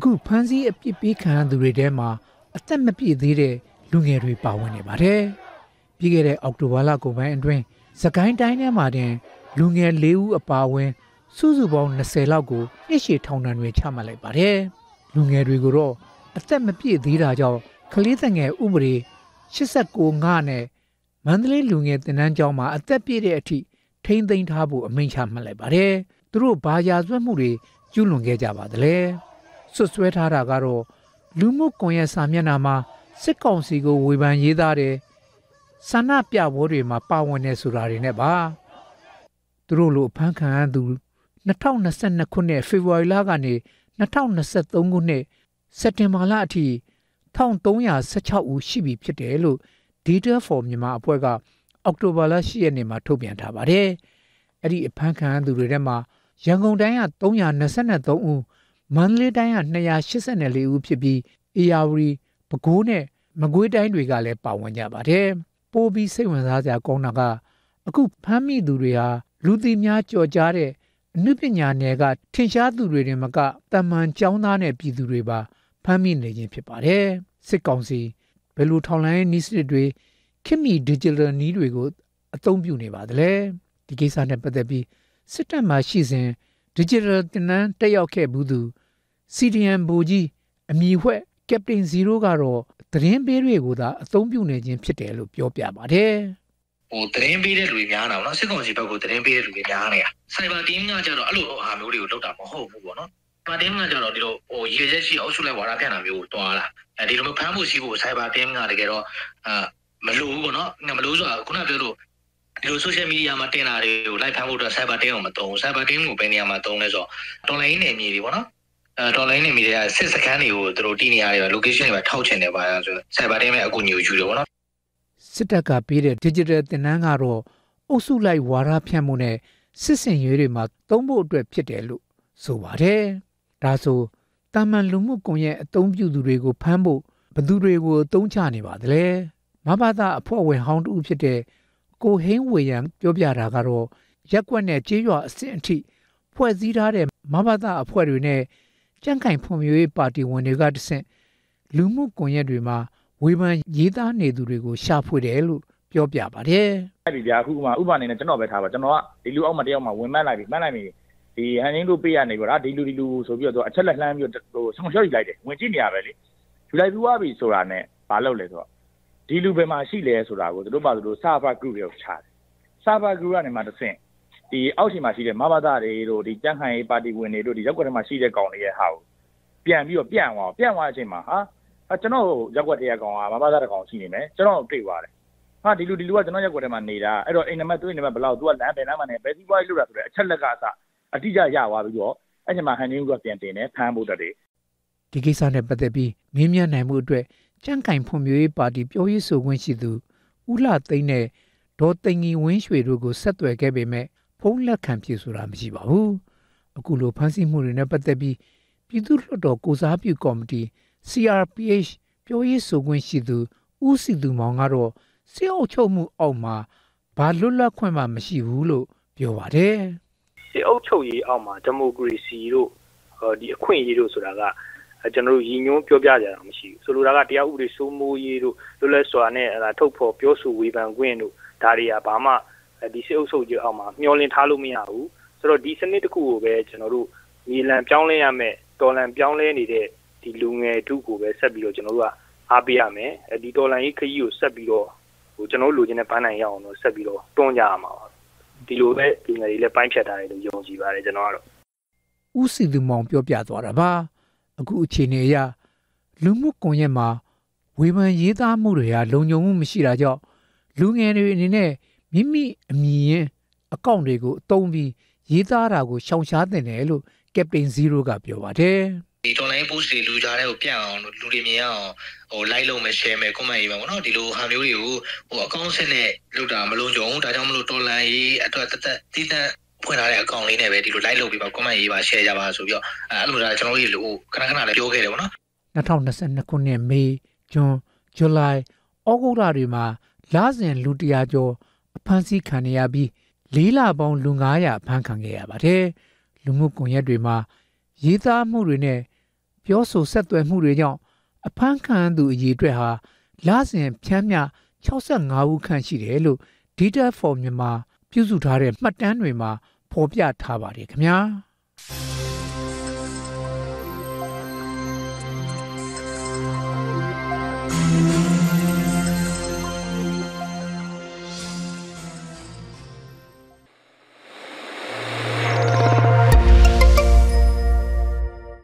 အခုဖမ်းဆီးအပြစ်ပေးခံရသူတွေထဲမှာအသက်မပြည့်သေးတဲ့လူငယ်တွေပါဝင်နေပါတယ်။ပြီးခဲ့တဲ့အောက်တိုဘာလကုန်ပိုင်းအတွင်းစကိုင်းတိုင်းထဲမှာတင်လူငယ်၄ဦးအပါအဝင်စုစုပေါင်း20လောက်ကိုနှစ်ရှည်ထောင်ဒဏ်တွေချမှတ်လိုက်ပါတယ်။လူငယ်တွေကိုတော့အသက်မပြည့်သေးတာကြောင့်ကလေးသက်ငယ်ဥပဒေ89ငါနဲ့မန္တလေးလူငယ်တင်နန်းကျောင်းမှာအသက်ပြည့်တဲ့အထိထိမ့်သိမ်းထားဖို့အမိန့်ချမှတ်လိုက်ပါတယ်။သူတို့ဘာရာဇဝတ်မှုတွေကျူးလွန်ခဲ့ကြပါသလဲ။ ဆွဆွဲထားတာကတော့လူမှုကွန်ရက်စာမျက်နှာမှာစစ်ကောင်စီကိုဝေဖန်ရေးသားတယ်။ဆန္ဒပြပွဲတွေမှာပါဝင်နေဆိုတာတွေနဲ့ပါ။သူတို့လိုအဖမ်းခံရသူ2022ခုနှစ်ဖေဖော်ဝါရီလကနေ2023ခုနှစ်စက်တင်ဘာလအထိ1316ဦးရှိပြီဖြစ်တယ်လို့ Data for မြန်မာအဖွဲ့ကအောက်တိုဘာလ10ရက်နေ့မှာထုတ်ပြန်ထားပါတယ်။အဲ့ဒီအဖမ်းခံရသူတွေထဲမှာရန်ကုန်တိုင်းက323ဦး မန္တလေးတိုင်းက284ဦးဖြစ်ပြီးအေရဝတီပဲခူးနဲ့မကွေးတိုင်းတွေကလည်းပါဝင်ကြပါတယ်။ပိုးပြီးစိတ်ဝင်စားစရာကောင်းတာကအခုဖမ်းမိသူတွေဟာလူသိများကြော်ကြားတဲ့အနုပညာနယ်ကထင်ရှားသူတွေတင်မကတမန်ကျောင်းသားနဲ့ပြည်သူတွေပါဖမ်းမိနေခြင်းဖြစ်ပါတယ်။စစ်ကောင်စီဘယ်လိုထောင်လိုင်းနည်းစနစ်တွေခင်မီ digital နည်းတွေကိုအသုံးပြုနေပါသလဲဒီကိစ္စနဲ့ပတ်သက်ပြီးစစ်တပ်မှာရှိစဉ် digital တင်နန်းတက်ရောက်ခဲ့ဘူးသူ CDN ဘူကြီးအမည်ဝှက် Captain Zero ကတော့သတင်းပေးတွေကိုသာအသုံးပြုနေခြင်းဖြစ်တယ်လို့ပြောပြပါတယ်ဟိုသတင်းပေးတဲ့လူတွေများတာပေါ့နော်စစ်ကောင်စီဘက်ကသတင်းပေးတဲ့လူတွေများနေတာစိုက်ဘာတင်းကကြတော့အဲ့လိုဟာမျိုးတွေကိုလုပ်တာမဟုတ်ဘူးပေါ့နော်စိုက်ဘာတင်းကကြတော့ဒီလိုဟိုရေချက်ရှိအုပ်စုလိုက်ဝါဒပြန်တာမျိုးကိုတွားလာအဲဒီလိုမျိုးဖမ်းဖို့ရှိဖို့စိုက်ဘာတင်းကတကယ်တော့အာမလို့ဘူးပေါ့နော်မလို့ဆိုတာခုနပြောလို့ဒီလို social media မှာတင်တာတွေကို live ဖမ်းဖို့အတွက် cyber team ကိုမသုံး cyber team ကိုဘယ်နေရာမှာသုံးလဲဆိုတော့ online နယ်မြေတွေပေါ့နော် အဲ online နယ်မြေတွေကစစ်စခန်းတွေကိုသူတို့တည်နေရတယ် location တွေပါထောက်ချင်တယ်ပါဆို cyber team ရဲ့အကူအညီကိုယူတယ်ပေါ့နော်စစ်တပ်ကပေးတဲ့ digital သင်တန်းကတော့အုပ်စုလိုက်ဝါဒဖြန့်မှုနဲ့စစ်စင်ရွေးတွေမှာသုံးဖို့အတွက်ဖြစ်တယ်လို့ဆိုပါတယ်ဒါဆိုတာမန်လူမှုကွန်ရက်အသုံးပြုသူတွေကိုဖမ်းဖို့ဘသူတွေကိုအသုံးချနေပါသလဲမဘာသာအဖွဲ့ဝင်ဟောင်းတူဖြစ်တဲ့ကိုဟင်းဝေယံပြောပြတာကတော့ရက်ကွက်နဲ့ကြေးရွာအဆင့်အထိဖွဲ့စည်းထားတဲ့မဘာသာအဖွဲ့တွေနဲ့ ကြံ့ခိုင်ဖွံ့ဖြိုးရေးပါတီဝင်တွေကတဆင့်လူမှုကွန်ရက်တွေမှာဝေဖန်ရေးသားနေသူတွေကိုရှာဖွေတယ်လို့ပြောပြပါတယ်။အဲ့ဒီဗျာအခုမှဥပမာအနေနဲ့ကျွန်တော်ပဲထားပါကျွန်တော်ကဒီလူအောက်မှာတယောက်မှဝင်မှန်းလိုက်ပြီမှန်းလိုက်ပြီဒီဟန်ရင်းတို့ပေးရနေပြီလားဒီလူဒီလူဆိုပြီးတော့အချက်လက်လှမ်းပြီးတော့ဟိုဆောင်ရှော့ယူလိုက်တယ်ဝင်ကြည့်နေရပဲလေယူလိုက်ပြီးွားပြီဆိုတာနဲ့မလုပ်လဲဆိုတော့ဒီလူဘယ်မှာရှိလဲဆိုတာကိုတို့ပါတို့ server group တွေကိုချတယ် server group ကနေမှတစ်ဆင့် ဒီအောက်ခြေမှာရှိတဲ့မဘာသာတွေတို့ဒီကြံ့ခိုင်ရေးပါတီဝင်တွေတို့ဒီရက်ွက်ထဲမှာရှိတဲ့ကောင်တွေရဲ့ဟာကိုပြန်ပြီးတော့ပြန့်သွားပြန့်သွားတဲ့အချိန်မှာဟာကျွန်တော်ရက်ွက်တရကောင်ကမဘာသာတကောင်ရှိနေမယ်ကျွန်တော်တွေ့သွားတယ်ဟာဒီလူဒီလူကကျွန်တော်ရက်ွက်ထဲမှာနေတာအဲ့တော့အိမ်နံပါတ်သွင်းနံပါတ်ဘယ်လောက်သူကလမ်းဘယ်လမ်းမှာနေဘယ်စီးပွားရေးလုပ်တာဆိုတဲ့အချက်လက်ကအစအတိအကျရသွားပြီးတော့အဲ့ဒီမှာဟန်နင်းကပြန်တင်တယ်ဖမ်းဖို့တက်တယ်ဒီကိစ္စနဲ့ပတ်သက်ပြီးမင်းမြတ်နိုင်မှုအတွက်ကြန့်ကင်ဖွံ့ဖြိုးရေးပါတီပြောရေးဆိုခွင့်ရှိသူဦးလှသိန်းနဲ့ဒေါ်သိငီဝင်းရွှေတို့ကိုဆက်သွယ်ခဲ့ပေမဲ့ ဖုန်းလက်ခံဖြေဆိုတာမရှိပါဘူးအခုလိုဖမ်းဆီးမှုတွေနဲ့ပတ်သက်ပြီးပြည်သူ့လွှတ်တော်ကိုစားပြုကော်မတီ CRPH ပြောရေးဆိုခွင့်ရှိသူဦးစီသူမောင်ကတော့စေအုပ်ချုပ်မှုအောက်မှာဘာလွတ်လပ်ခွင့်မှမရှိဘူးလို့ပြောပါတယ်စေအုပ်ချုပ်ရေးအောက်မှာဒီမိုကရေစီတို့ဒီအခွင့်အရေးတို့ဆိုတာကကျွန်တော်တို့ရည်ညွှန်းပြောပြကြတာမရှိဘူးဆိုလိုတာကတရားဥပဒေစိုးမိုးရေးတို့လွတ်လပ်စွာနဲ့ထုတ်ဖော်ပြောဆိုဝေဖန်ခွင့်တို့ဒါတွေကဘာမှ ဒီစစ်အုပ်စုကြီးအောက်မှာမျှော်လင့်ထားလို့မရဘူးဆိုတော့ဒီစနစ်တစ်ခုကိုပဲကျွန်တော်တို့မြေလံပြောင်းလဲရမယ်တော်လန်ပြောင်းလဲနေတဲ့ဒီလူငယ်တုကိုပဲဆက်ပြီးတော့ကျွန်တော်တို့ကအားပေးရမယ်ဒီတော်လန်ကြီးခကြီးကိုဆက်ပြီးတော့ဟိုကျွန်တော်တို့လူချင်းနဲ့ပန်းနိုင်ရအောင်တော့ဆက်ပြီးတော့တွန်းကြရမှာပါဒီလိုပဲဒီငယ်လေးလည်းပိုင်းဖြတ်ထားတယ်လို့ယုံကြည်ပါတယ်ကျွန်တော်ကတော့ဦးစီသူမောင်ပြောပြသွားတာပါအခုအခြေအနေအရလူမှုကွန်ရက်မှာဝေဖန်ရေးသားမှုတွေဟာလုံခြုံမှုမရှိတာကြောင့်လူငယ်တွေအနေနဲ့ မိမိအမည်ရင်းအကောင့်တွေကိုအသုံးပြီးရေးသားတာကိုရှောင်ရှားတင်တယ်လို့ Captain Zero ကပြောပါတယ်ဒီ online post တွေလူကြားတဲ့ကိုပြန့်အောင်လူတွေမြင်အောင်ဟို like လုပ်မယ် share မယ် comment ရေးမယ်ပေါ့နော်ဒီလိုဟာမျိုးတွေကိုဟို account ဆက်နဲ့လုပ်တာမလုံးကြုံဒါကြောင့်မလို့ dollar ရေးအတွက်တသက်တည်တံ့ဖွင့်ထားတဲ့အကောင့်လေးနဲ့ပဲဒီလို like လုပ်ပြီးပါ comment ရေးပါ share ကြပါဆိုပြီးတော့အဲ့လိုဒါကျွန်တော်တို့ဟိုခဏခဏလည်းပြောခဲ့တယ်ပေါ့နော်2022ခုနှစ်မေဇွန်ဇူလိုင်ဩဂုတ်လတွေမှာလစဉ်လူတရာကျော်အ ဖမ်းဆီးခံရပြီး၄လပေါင်းလူ900ဖမ်းခံခဲ့ရပါတယ်။လူမှုကွန်ရက်တွေမှာရေးသားမှုတွေနဲ့ပြောဆိုဆက်သွယ်မှုတွေကြောင့်အဖမ်းခံသူအရေအတွက်ဟာလစဉ်ဖြန်းမြ65ဦးခန့်ရှိတယ်လို့ Data for မြန်မာပြုစုထားတဲ့မှတ်တမ်းတွေမှာဖော်ပြထားပါတယ်ခင်ဗျာ။